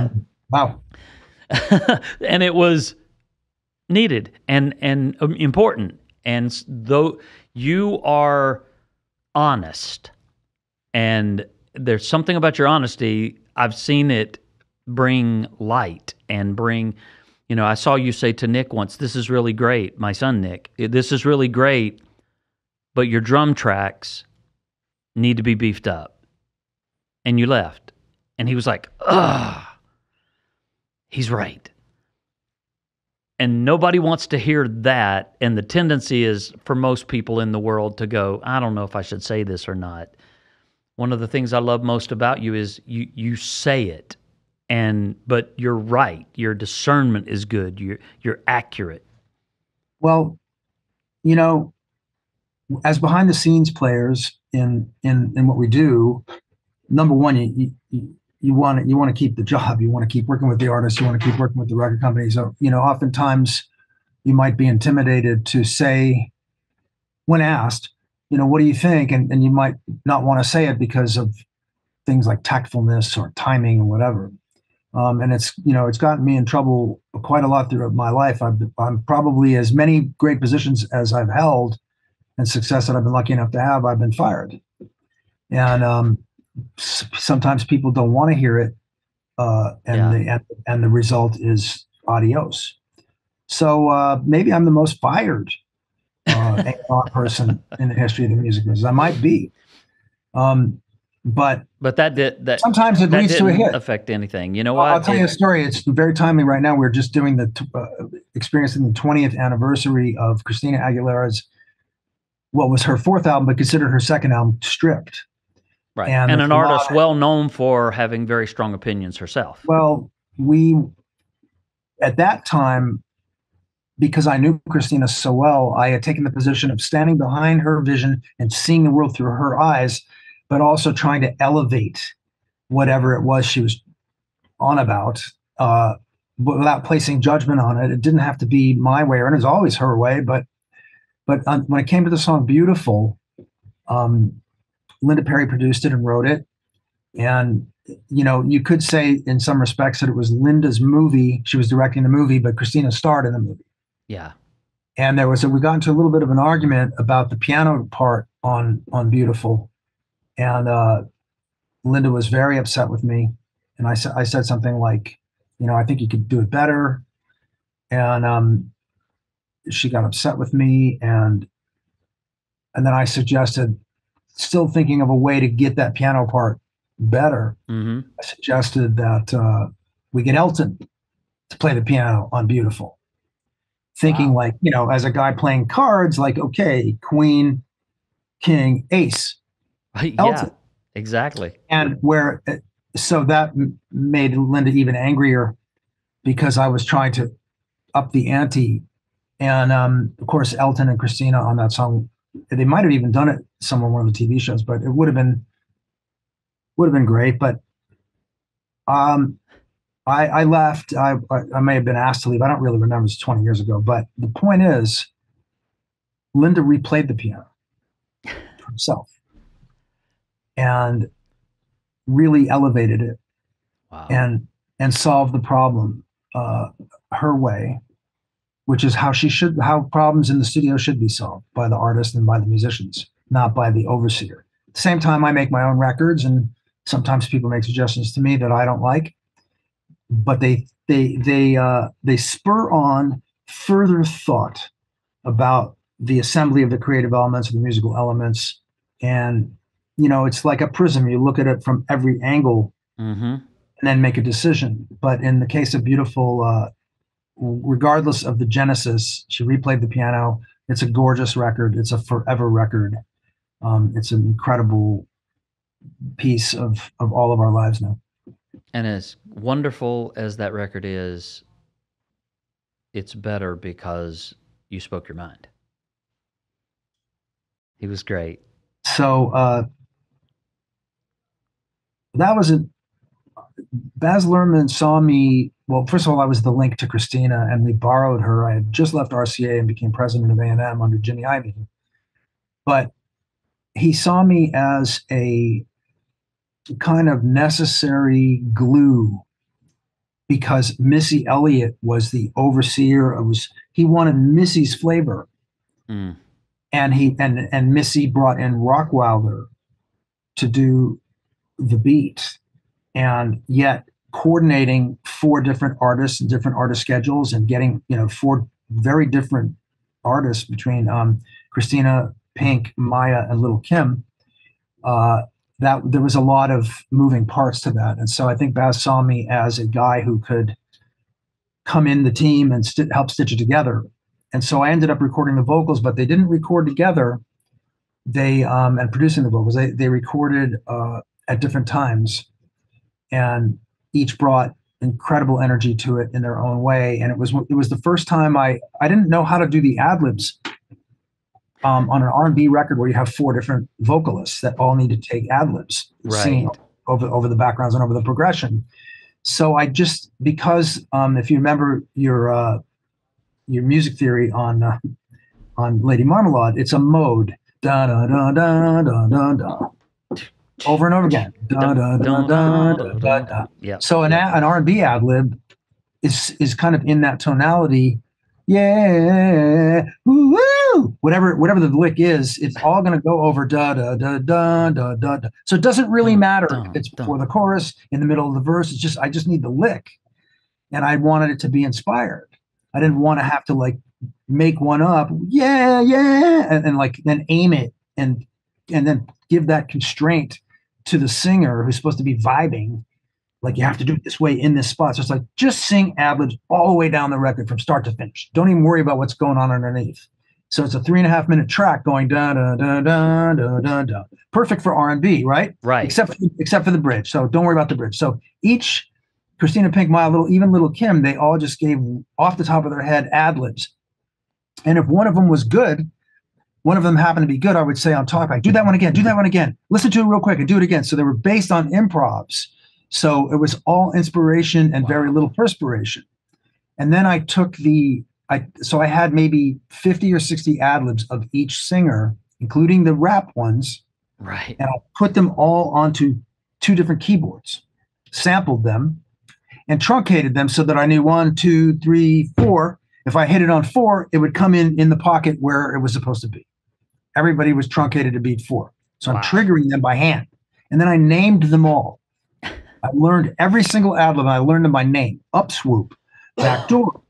wow. and it was needed and and um, important. And though you are honest, and there's something about your honesty, I've seen it bring light and bring. You know, I saw you say to Nick once, "This is really great." My son Nick, this is really great, but your drum tracks need to be beefed up. And you left. And he was like, ugh, he's right. And nobody wants to hear that. And the tendency is for most people in the world to go, I don't know if I should say this or not. One of the things I love most about you is you you say it. And but you're right. Your discernment is good. You're you're accurate. Well, you know, as behind the scenes players in in in what we do, number one, you you, you want to you want to keep the job. You want to keep working with the artists. You want to keep working with the record company. So you know, oftentimes you might be intimidated to say, when asked, you know, what do you think? And and you might not want to say it because of things like tactfulness or timing or whatever. Um, and it's you know it's gotten me in trouble quite a lot throughout my life. I've, I'm probably as many great positions as I've held and success that I've been lucky enough to have, I've been fired. And um, sometimes people don't want to hear it, uh, and Yeah. the and, and the result is adios. So uh, maybe I'm the most fired uh, person in the history of the music business. I might be, um, but But that did that sometimes it that leads to a hit. affect anything. You know what? I'll tell you a story. It's very timely right now. We're just doing the t- uh, experiencing the 20th anniversary of Christina Aguilera's what was her fourth album, but considered her second album, Stripped. Right. and And, an artist well known for having very strong opinions herself. Well, we at that time, because I knew Christina so well, I had taken the position of standing behind her vision and seeing the world through her eyes, but also trying to elevate whatever it was she was on about, uh, without placing judgment on it. It didn't have to be my way, or it was always her way. But but um, when it came to the song "Beautiful," um, Linda Perry produced it and wrote it, and you know, you could say in some respects that it was Linda's movie. She was directing the movie, but Christina starred in the movie. Yeah. And there was a, we got into a little bit of an argument about the piano part on on Beautiful, and uh, Linda was very upset with me, and I said I said something like, you know, I think you could do it better, and um, she got upset with me, and and then I suggested, still thinking of a way to get that piano part better. hmm I suggested that uh, we get Elton to play the piano on Beautiful. Thinking Wow. like, you know, as a guy playing cards, like, okay, Queen, King, Ace. Yeah. Exactly. And where, uh, so that made Linda even angrier because I was trying to up the ante. And um, of course, Elton and Christina on that song, they might have even done it somewhere on one of the TV shows, but it would have been would have been great. But um, I, I left. I, I may have been asked to leave. I don't really remember. It's 20 years ago. But the point is, Linda replayed the piano herself and really elevated it Wow. and and solve the problem uh, her way, which is how she should how problems in the studio should be solved by the artist and by the musicians, not by the overseer. At the same time, I make my own records, and sometimes people make suggestions to me that I don't like, but they they they uh, they spur on further thought about the assembly of the creative elements, of the musical elements, and you know it's like a prism. You look at it from every angle hmm and then make a decision. But in the case of Beautiful, uh, regardless of the genesis, she replayed the piano. It's a gorgeous record. It's a forever record. Um, it's an incredible piece of of all of our lives now. And as wonderful as that record is, it's better because you spoke your mind. He was great. So uh, that was a Baz Luhrmann saw me. Well, first of all, I was the link to Christina, and we borrowed her. I had just left RCA and became president of A&M under Jimmy Iovine. But he saw me as a kind of necessary glue because Missy Elliott was the overseer. It was he wanted Missy's flavor, Mm. and he and and Missy brought in Rockwilder to do the beat, and yet coordinating four different artists and different artist schedules and getting you know four very different artists between um, Christina, Pink, Mya, and Little Kim. Uh, that there was a lot of moving parts to that, and so I think Baz saw me as a guy who could come in the team and st- help stitch it together. And so I ended up recording the vocals, but they didn't record together. They um, and producing the vocals, they they recorded uh, at different times, and each brought incredible energy to it in their own way. And it was it was the first time I I didn't know how to do the ad libs um, on an R&B record where you have four different vocalists that all need to take ad libs, singing over over the backgrounds and over the progression. So I just because um, if you remember your uh, your music theory on uh, on Lady Marmalade, it's a mode da da da da da da da over and over again da da da da da da. da. Yeah. So an an R and B ad lib is is kind of in that tonality. Yeah, woo, whatever whatever the lick is, it's all going to go over da da da da da da. da. So it doesn't really matter dun, if it's dun. before the chorus, in the middle of the verse. It's just I just need the lick, and I wanted it to be inspired. I didn't want to have to like make one up. Yeah, yeah, and, and like then aim it and and then give that constraint to the singer who's supposed to be vibing. Like you have to do it this way in this spot. So it's like just sing ad libs all the way down the record from start to finish. Don't even worry about what's going on underneath. So it's a three and a half minute track going da da da da da da da. Perfect for R and B, right? Right. Except for, except for the bridge. So don't worry about the bridge. So each Christina Pink, Mya, little even little Kim, they all just gave off the top of their head ad libs. And if one of them was good, one of them happened to be good, I would say on talkback, do that one again, do that one again, listen to it real quick and do it again. So they were based on improvs. So it was all inspiration and very little perspiration. And then I took the I so I had maybe 50 or 60 ad libs of each singer, including the rap ones, Right. and I put them all onto two different keyboards, sampled them, and truncated them so that I knew one, two, three, four. If I hit it on four, it would come in in the pocket where it was supposed to be. Everybody was truncated to beat four. So Wow. I'm triggering them by hand. And then I named them all. I learned every single ad lib. I learned them by name. Up swoop, back door,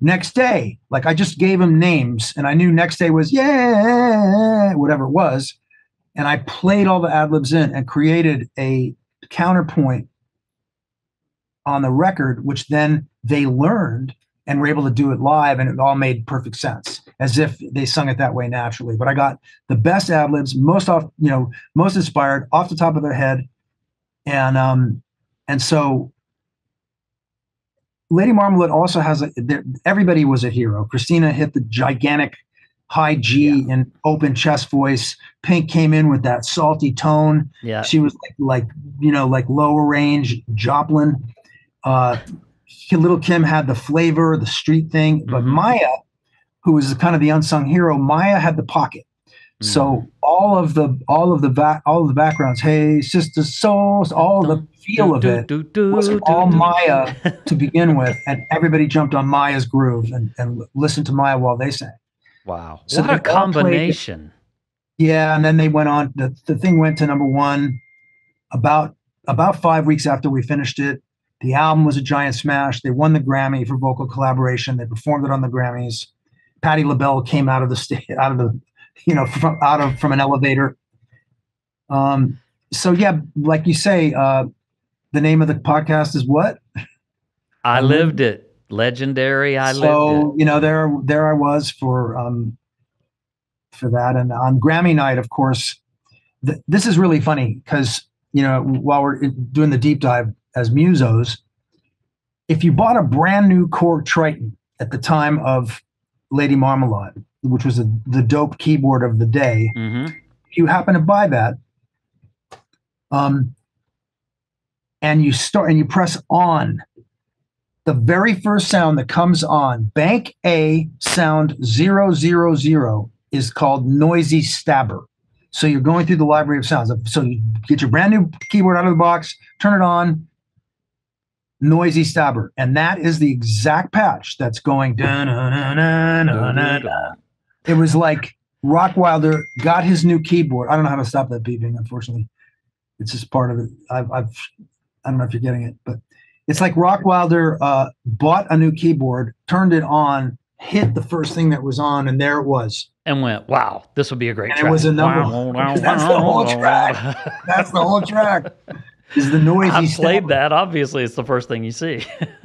next day. Like I just gave them names and I knew next day was yeah, whatever it was. And I played all the ad libs in and created a counterpoint on the record, which then they learned and were able to do it live, and it all made perfect sense, as if they sung it that way naturally. But I got the best ad libs, most off, you know, most inspired, off the top of their head, and um, and so Lady Marmalade also has a. Everybody was a hero. Christina hit the gigantic high G and open chest voice. Pink came in with that salty tone. Yeah. She was like, like you know, like lower range Joplin. Uh, Little Kim had the flavor, the street thing, but Mhm. Mya, who was kind of the unsung hero, Mya had the pocket. Mm. So all of the all of the va- all of the backgrounds, hey sister souls, all the feel of it was all Mya to begin with, and everybody jumped on Mya's groove and, and listened to Mya while they sang. Wow. So what a combination. Yeah, and then they went on. The, the thing went to number one about about five weeks after we finished it. The album was a giant smash. They won the Grammy for vocal collaboration. They performed it on the Grammys. Patti LaBelle came out of the sta- out of the you know from out of from an elevator. Um. So yeah, like you say, uh, the name of the podcast is what? I lived it. Legendary. I lived so you know there there I was for um for that and on Grammy night of course th- this is really funny because you know while we're doing the deep dive as musos if you bought a brand new Korg Triton at the time of Lady Marmalade which was a, the dope keyboard of the day it. hmm if you happen to buy that um and you start and you press on the very first sound that comes on bank a sound 000 is called noisy stabber so you're going through the library of sounds so you get your brand new keyboard out of the box turn it on Noisy Stabber, and that is the exact patch that's going. It was like Rockwilder got his new keyboard. I don't know how to stop that beeping. Unfortunately, it's just part of it. I've, I've I don't know if you're getting it, but it's like Rockwilder uh, bought a new keyboard, turned it on, hit the first thing that was on, and there it was. and went, wow, this would be a great And it was a number- Wow, wow, That's the whole wow. track. That's the whole track. Is the noise? I've played that. Obviously, it's the first thing you see.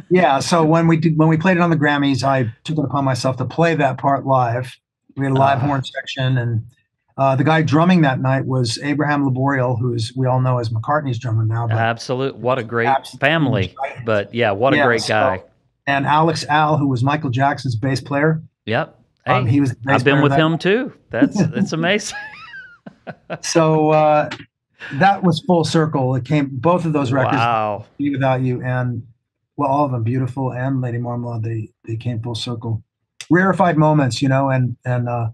Yeah. So when we did, when we played it on the Grammys, I took it upon myself to play that part live. We had a live Ah. horn section, and uh, the guy drumming that night was Abraham Laboriel, who's we all know as McCartney's drummer now. But, Absolute. What a great family. giant. But yeah, what a Yeah, great so- guy. and Alex Al, who was Michael Jackson's bass player. Yep. Hey, um, he was. I've been with him too. That's it's amazing. So uh, that was full circle. It came both of those records, wow. Be Without You, and well, all of them, Beautiful and Lady Marmalade. They they came full circle. Rarefied moments, you know, and and uh,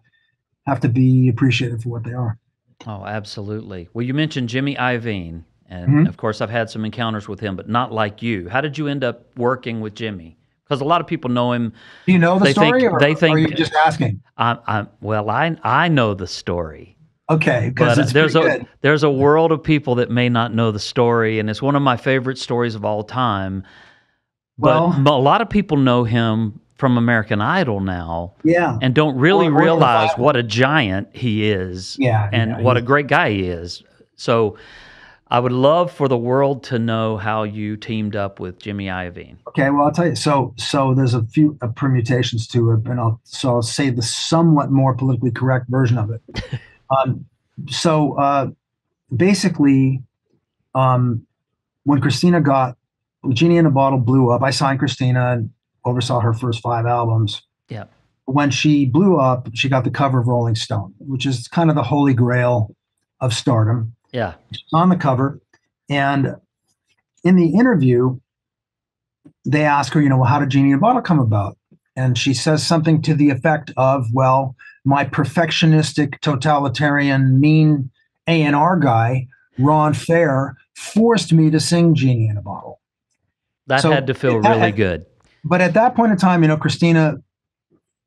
have to be appreciated for what they are. Oh, absolutely. Well, you mentioned Jimmy Iovine, and Mhm. of course, I've had some encounters with him, but not like you. How did you end up working with Jimmy? Because a lot of people know him. Do you know the They think- story, or, they or think- are you just asking? I, I, well, I I know the story, Okay, because it's there's a good. there's a world of people that may not know the story, and it's one of my favorite stories of all time. But Well- a lot of people know him from American Idol now, Yeah, and don't really Or- or realize what a giant he is. yeah, and yeah, what a great guy he is. So I would love for the world to know how you teamed up with Jimmy Iovine. Okay, well, I'll tell you. So, so there's a few uh, permutations to it, and I'll so I'll say the somewhat more politically correct version of it. um, so, uh, basically, um, when Christina got Genie in a Bottle blew up, I signed Christina and oversaw her first five albums. Yeah. When she blew up, she got the cover of Rolling Stone, which is kind of the holy grail of stardom Yeah. on the cover. And in the interview, they ask her, you know, well, how did Genie in a Bottle come about? And she says something to the effect of, well, my perfectionistic, totalitarian, mean A&R guy, Ron Fair, forced me to sing Genie in a Bottle. That So, had to feel really had- good. But at that point in time, you know, Christina,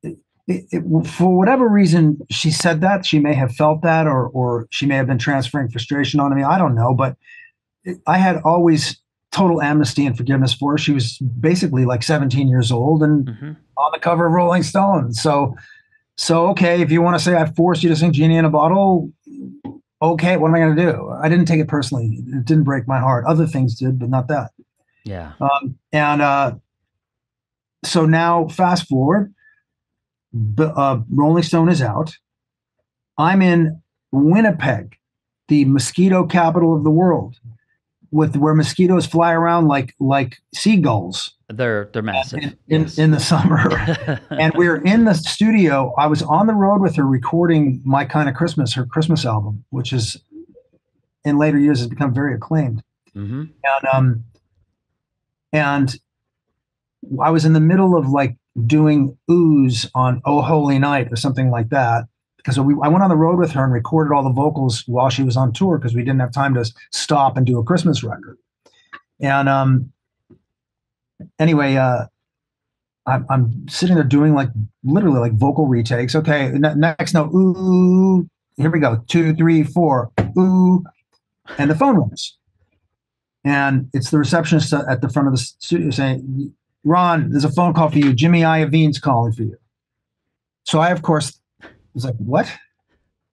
it, it, for whatever reason, she said that. She may have felt that, or or she may have been transferring frustration onto me. I don't know. But I had always total amnesty and forgiveness for her. She was basically like 17 years old and hmm on the cover of Rolling Stone. So, so okay, if you want to say I forced you to sing Genie in a Bottle, okay, what am I going to do? I didn't take it personally. It didn't break my heart. Other things did, but not that. Yeah. Um, and uh, so now, fast forward, uh, Rolling Stone is out. I'm in Winnipeg, the mosquito capital of the world, with where mosquitoes fly around like like seagulls They're they're massive. in, in, yes. in the summer. and we we're in the studio. I was on the road with her recording "My Kind of Christmas," her Christmas album, which is in later years has become very acclaimed hmm and um and I was in the middle of like doing ooze on Oh Holy Night or something like that because we I went on the road with her and recorded all the vocals while she was on tour because we didn't have time to stop and do a Christmas record. And um anyway, uh I'm, I'm sitting there doing like literally like vocal retakes. Okay, ne- next note, ooh, here we go, two, three, four, ooh, and the phone rings and it's the receptionist at the front of the studio saying, "Ron, there's a phone call for you. Jimmy Iovine's calling for you." So I, of course, was like, "What?"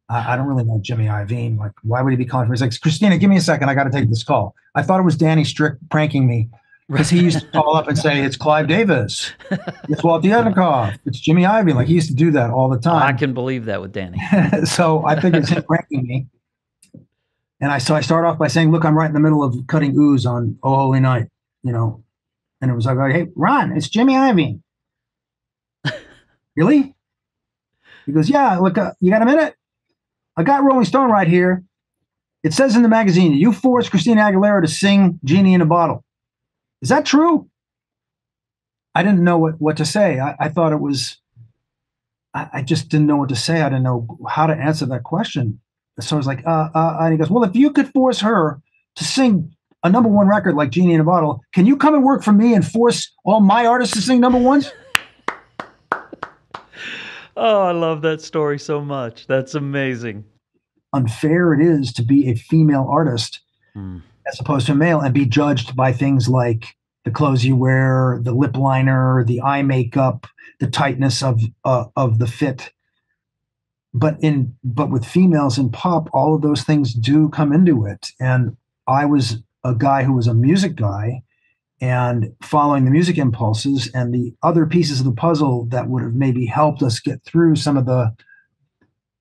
I, I don't really know Jimmy Iovine. Like, why would he be calling for me? He's like, "Christina, give me a second. I got to take this call." I thought it was Danny Strick pranking me because he used to call up and say, "It's Clive Davis, it's Walter Yetnikoff, it's Jimmy Iovine." Like he used to do that all the time. I can believe that with Danny. so I think it's him pranking me. And I so I start off by saying, "Look, I'm right in the middle of cutting ooze on Oh Holy Night," you know, and it was like, "Hey, Ron, it's Jimmy Iovine." really? He goes, "Yeah. Look, uh, you got a minute? I got Rolling Stone right here. It says in the magazine you forced Christina Aguilera to sing "Genie in a Bottle." Is that true? I didn't know what what to say. I, I thought it was. I, I just didn't know what to say. I didn't know how to answer that question. So I was like, uh, uh, and he goes, well, if you could force her to sing a number one record like Genie in a Bottle, can you come and work for me and force all my artists to sing number ones? Oh, I love that story so much. That's amazing. Unfair it is to be a female artist Mm. as opposed to a male and be judged by things like the clothes you wear, the lip liner, the eye makeup, the tightness of uh, of the fit. But in but with females in pop, all of those things do come into it. And I was a guy who was a music guy and following the music impulses and the other pieces of the puzzle that would have maybe helped us get through some of the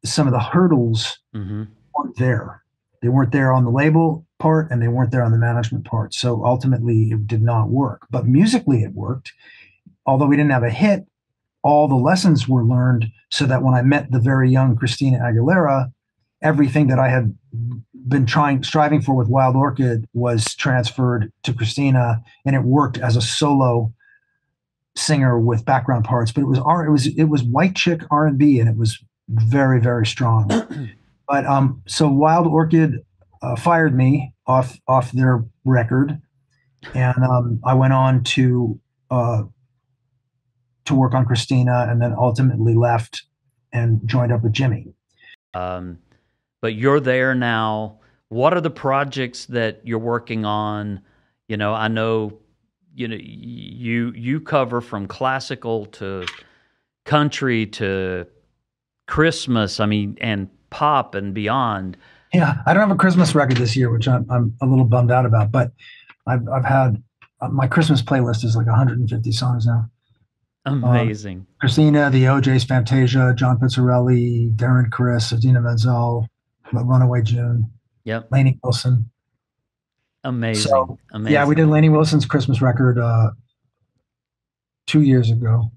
some of the hurdles hmm weren't there. They weren't there on the label part and they weren't there on the management part. So ultimately, it did not work. But musically, it worked. Although we didn't have a hit, all the lessons were learned so that when I met the very young Christina Aguilera, everything that I had been trying, striving for with Wild Orchid was transferred to Christina and it worked as a solo singer with background parts. But it was R, it was, it was white chick R&B and it was very, very strong. But um, so Wild Orchid uh, fired me off off their record, and um, I went on to uh, to work on Christina, and then ultimately left and joined up with Jimmy. Um, but you're there now. What are the projects that you're working on? You know, I know, you know, you you cover from classical to country to Christmas. I mean, and pop and beyond. Yeah, I don't have a Christmas record this year, which I'm, I'm a little bummed out about. But I've I've had uh, my Christmas playlist is like 150 songs now. Amazing. Christina, the O'Jays Fantasia, John Pizzarelli, Darren Criss, Idina Menzel, Runaway June, yep. Lainey Wilson. Amazing. So, Amazing. Yeah, we did Lainey Wilson's Christmas record uh, two years ago.